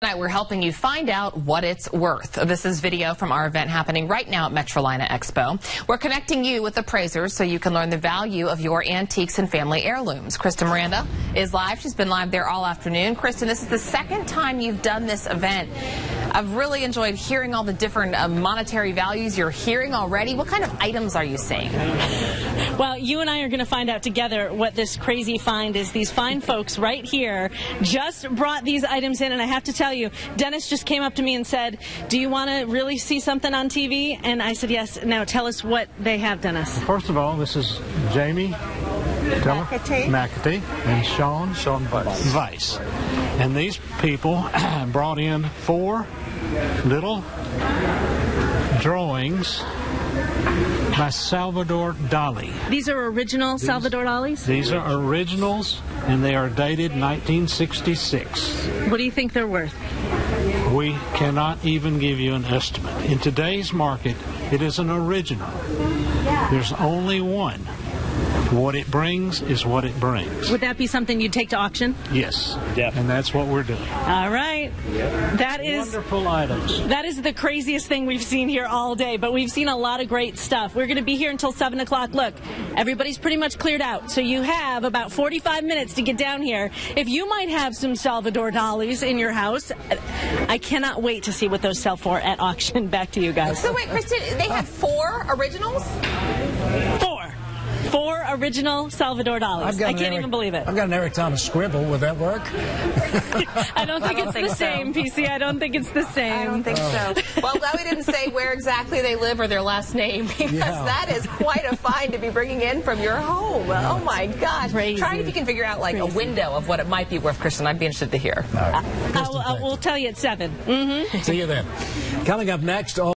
Tonight we're helping you find out what it's worth. This is video from our event happening right now at Metrolina Expo. We're connecting you with appraisers so you can learn the value of your antiques and family heirlooms. Kristin Miranda is live. She's been live there all afternoon. Kristin, this is the second time you've done this event. I've really enjoyed hearing all the different uh, monetary values you're hearing already. What kind of items are you seeing? Well, you and I are going to find out together what this crazy find is. These fine folks right here just brought these items in, and I have to tell you, Dennis just came up to me and said, Do you want to really see something on TV? And I said, Yes. Now tell us what they have, Dennis. First of all, this is Jamie McAtee. McAtee and Sean Sean Vice. Weiss. And these people brought in four little drawings by Salvador Dali. These are original Salvador Dali's? These are originals and they are dated 1966. What do you think they're worth? We cannot even give you an estimate. In today's market, it is an original. There's only one. What it brings is what it brings. Would that be something you'd take to auction? Yes. And that's what we're doing. All right. That is Wonderful items. that is the craziest thing we've seen here all day, but we've seen a lot of great stuff. We're going to be here until 7 o'clock. Look, everybody's pretty much cleared out, so you have about 45 minutes to get down here. If you might have some Salvador Dali's in your house, I cannot wait to see what those sell for at auction. Back to you guys. So wait, Kristin, they had four originals? Four. Four original Salvador Dali's. I can't even believe it. I've got an Eric Thomas scribble. Would that work? I don't think it's think the so. same, PC. I don't think it's the same. I don't think so. Well, glad we didn't say where exactly they live or their last name because Yeah. that is quite a find to be bringing in from your home. Oh my gosh! Crazy. Try if you can figure out like a window of what it might be worth, Kristin. I'd be interested to hear. All right. I'll, I'll, we'll tell you at 7. Mm -hmm. See you then. Coming up next.